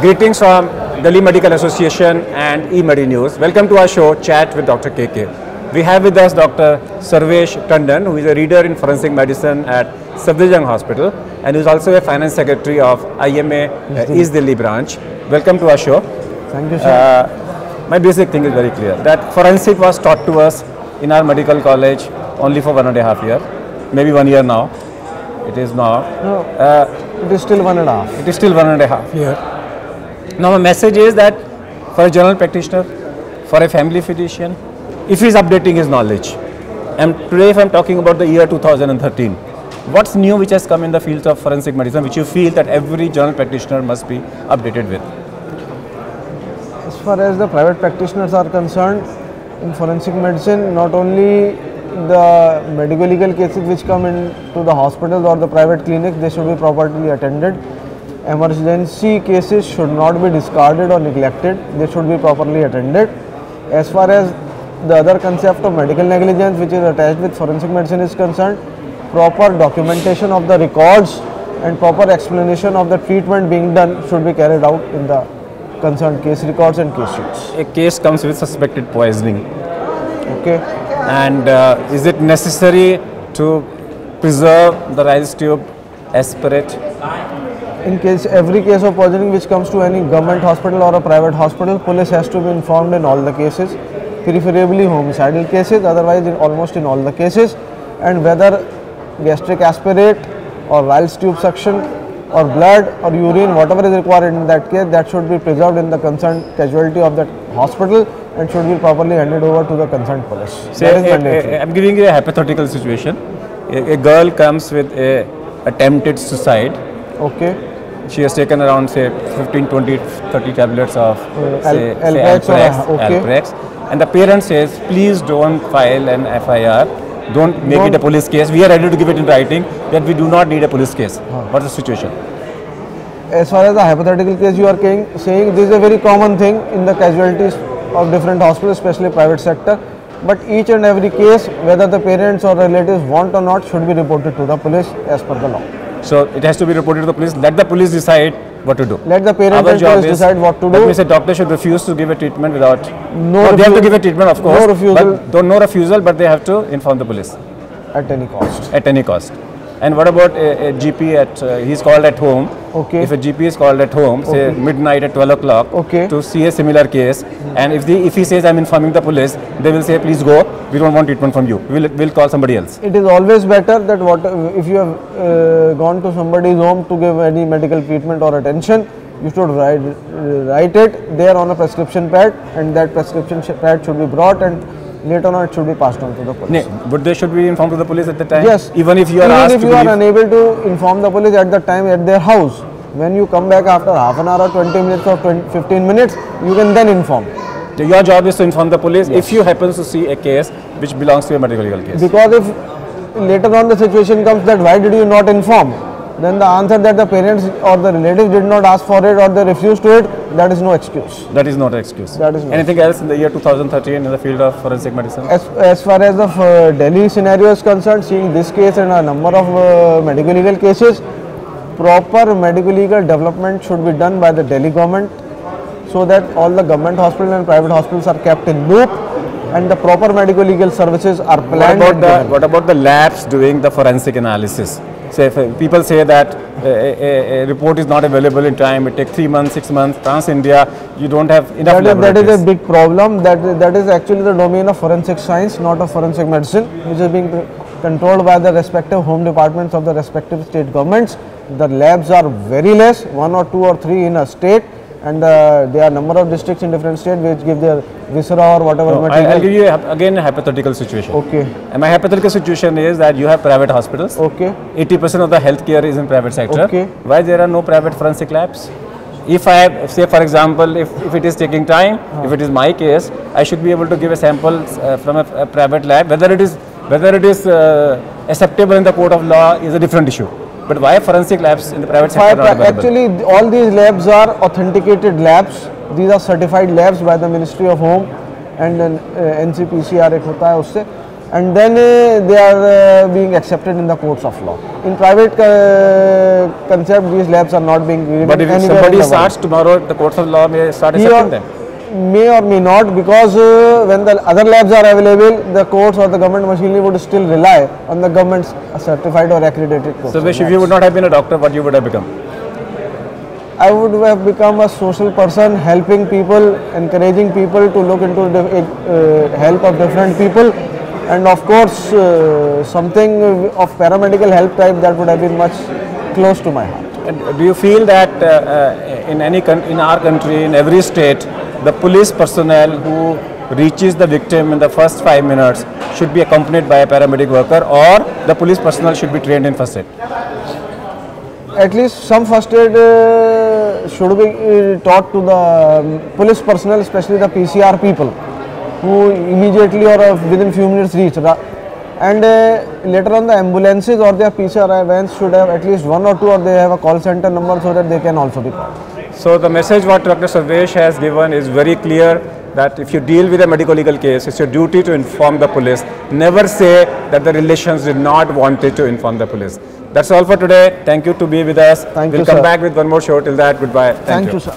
Greetings from Delhi Medical Association and eMedi News. Welcome to our show, Chat with Dr. KK. We have with us Dr. Sarvesh Tandon, who is a reader in forensic medicine at Safdarjung Hospital and who is also a finance secretary of IMA uh, East Delhi branch. Welcome to our show. Thank you, sir. Uh, my basic thing is very clear that forensic was taught to us in our medical college only for one and a half year, maybe one year now. It is now. no, Uh, it is still one and a half. it is still one and a half year. Now, my message is that for a general practitioner, for a family physician, if he is updating his knowledge, and today if I am talking about the year 2013, what's new which has come in the field of forensic medicine which you feel that every general practitioner must be updated with? As far as the private practitioners are concerned, in forensic medicine, not only the medical legal cases which come into the hospitals or the private clinics, they should be properly attended. Emergency cases should not be discarded or neglected, they should be properly attended. As far as the other concept of medical negligence which is attached with forensic medicine is concerned, proper documentation of the records and proper explanation of the treatment being done should be carried out in the concerned case records and case sheets. A case comes with suspected poisoning, Okay. and uh, is it necessary to preserve the Ryle's tube aspirate? In case every case of poisoning which comes to any government hospital or a private hospital, police has to be informed in all the cases, preferably homicidal cases, otherwise in almost in all the cases, and whether gastric aspirate or Ryle's tube suction or blood or urine, whatever is required in that case, that should be preserved in the concerned casualty of that hospital and should be properly handed over to the concerned police. Say, that is a- a- mandatory. I'm giving you a hypothetical situation. A, a girl comes with a attempted suicide. Okay. She has taken around say 15, 20, 30 tablets of Uh, say, Al- say Alprax or- Alprax, okay. Alprax. And the parent says, please don't file an FIR, don't make it a police case. We are ready to give it in writing that we do not need a police case. What's the situation? as far as the hypothetical case you are saying this is a very common thing in the casualties of different hospitals, especially private sector. But each and every case, whether the parents or relatives want or not, should be reported to the police as per the law. So it has to be reported to the police. Let the police decide what to do. Let the parents Our and job is decide what to do. means a doctor should refuse to give a treatment without. No they have to give a treatment, of course. no refusal. But don't no refusal, but they have to inform the police at any cost. at any cost. And what about a, a GP at uh, he's called at home? Okay. If a GP is called at home, say Okay. midnight at 12 o'clock, Okay. to see a similar case, and if the if he says I'm informing the police, they will say please go. We don't want treatment from you. We'll we'll call somebody else. It is always better that what if you have uh, gone to somebody's home to give any medical treatment or attention, you should write write it there on a prescription pad, and that prescription pad should be brought and later on it should be passed on to the police. No, but they should be informed to the police at the time. Yes. Even if you are Even if you are unable to inform the police at the time at their house, when you come back after half an hour or 20 minutes or 20, 15 minutes, you can then inform. Your job is to inform the police if you happen to see a case which belongs to a medical legal case. Because if later on the situation comes that why did you not inform, then the answer that the parents or the relatives did not ask for it or they refused to it, that is no excuse. That is not an excuse. That is not. Anything else in the year 2013 in the field of forensic medicine? As, as far as the uh, Delhi scenario is concerned, seeing this case and a number of uh, medical legal cases, proper medical legal development should be done by the Delhi government so that all the government hospitals and private hospitals are kept in loop and the proper medical legal services are What planned. about the what about the labs doing the forensic analysis? Say if uh, people say that uh, a, a, a report is not available in time, it takes three months, six months. Trans India, you don't have enough That is, that is a big problem. That that is actually the domain of forensic science, not of forensic medicine, which is being controlled by the respective home departments of the respective state governments. The labs are very less, one or two or three in a state, and uh, there are number of districts in different states which give their viscera or whatever No, I, material. I'll give you a, again a hypothetical situation. Okay, And my hypothetical situation is that you have private hospitals. okay, 80% of the healthcare is in private sector. Okay. Why there are no private forensic labs? If I have, say for example, if, if it is taking time, if it is my case, I should be able to give a sample uh, from a, a private lab. Whether it is whether it is uh, acceptable in the court of law is a different issue. But why forensic labs in the private sector are available? Actually, all these labs are authenticated labs. These are certified labs by the Ministry of Home and then uh, NCPCR एक होता है उससे and then uh, they are uh, being accepted in the courts of law. In private uh, concept, these labs are not being But if somebody starts tomorrow, the courts of law may start accepting them. May or may not because uh, when the other labs are available, the courts or the government machinery would still rely on the government's certified or accredited courts. So, Vish, if you would not have been a doctor, what you would have become? I would have become a social person, helping people, encouraging people to look into the uh, help of different people, and of course, uh, something of paramedical help type that would have been much close to my heart. Do you feel that uh, uh, in any in our country, in every state, the police personnel who reaches the victim in the first five minutes should be accompanied by a paramedic worker, or the police personnel should be trained in first aid? At least some first aid uh, should be uh, taught to the um, police personnel, especially the PCR people, who immediately or uh, within few minutes reach. And uh, later on, the ambulances or their PCR vans should have at least one or two, or they have a call center number so that they can also be called. So the message what Dr. Sarvesh has given is very clear that if you deal with a medical legal case, it's your duty to inform the police. Never say that the relations did not wanted to inform the police. That's all for today. Thank you to be with us. Thank we'll you, come sir. back with one more show. Till that, goodbye. Thank, Thank you, sir.